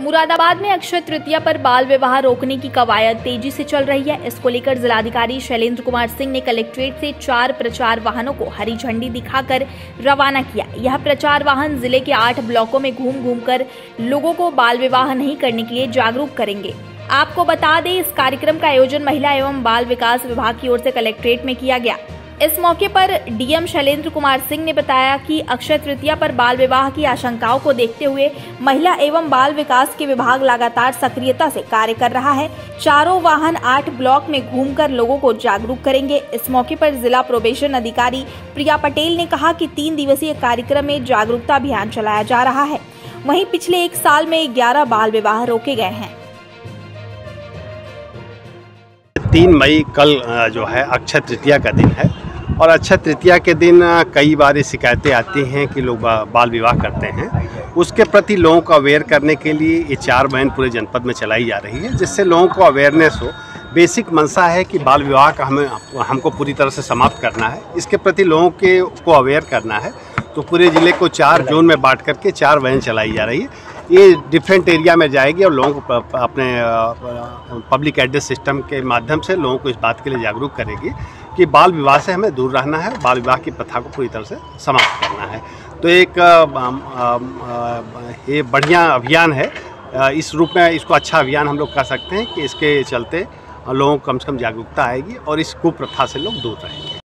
मुरादाबाद में अक्षय तृतीया पर बाल विवाह रोकने की कवायद तेज़ी से चल रही है। इसको लेकर जिलाधिकारी शैलेंद्र कुमार सिंह ने कलेक्ट्रेट से चार प्रचार वाहनों को हरी झंडी दिखाकर रवाना किया। यह प्रचार वाहन ज़िले के आठ ब्लॉकों में घूम घूम कर लोगों को बाल विवाह नहीं करने के लिए जागरूक करेंगे। आपको बता दें, इस कार्यक्रम का आयोजन महिला एवं बाल विकास विभाग की ओर से कलेक्ट्रेट में किया गया। इस मौके पर डीएम शैलेंद्र कुमार सिंह ने बताया कि अक्षय तृतीया पर बाल विवाह की आशंकाओं को देखते हुए महिला एवं बाल विकास के विभाग लगातार सक्रियता से कार्य कर रहा है। चारों वाहन आठ ब्लॉक में घूमकर लोगों को जागरूक करेंगे। इस मौके पर जिला प्रोबेशन अधिकारी प्रिया पटेल ने कहा कि तीन दिवसीय कार्यक्रम में जागरूकता अभियान चलाया जा रहा है। वहीं पिछले एक साल में ग्यारह बाल विवाह रोके गए हैं। तीन मई कल जो है अक्षय तृतीया का दिन है। और अक्षय तृतीया के दिन कई बार शिकायतें आती हैं कि लोग बाल विवाह करते हैं। उसके प्रति लोगों को अवेयर करने के लिए ये चार बहन पूरे जनपद में चलाई जा रही है, जिससे लोगों को अवेयरनेस हो। बेसिक मंशा है कि बाल विवाह का हमें, हमको पूरी तरह से समाप्त करना है। इसके प्रति लोगों के, को अवेयर करना है। तो पूरे ज़िले को चार जोन में बांट करके चार वैन चलाई जा रही है। ये डिफरेंट एरिया में जाएगी और लोगों को अपने पब्लिक एड्रेस सिस्टम के माध्यम से लोगों को इस बात के लिए जागरूक करेगी कि बाल विवाह से हमें दूर रहना है, बाल विवाह की प्रथा को पूरी तरह से समाप्त करना है। तो एक ये बढ़िया अभियान है। इस रूप में इसको अच्छा अभियान हम लोग कह सकते हैं कि इसके चलते लोगों को कम से कम जागरूकता आएगी और इस कुप्रथा से लोग दूर रहेंगे।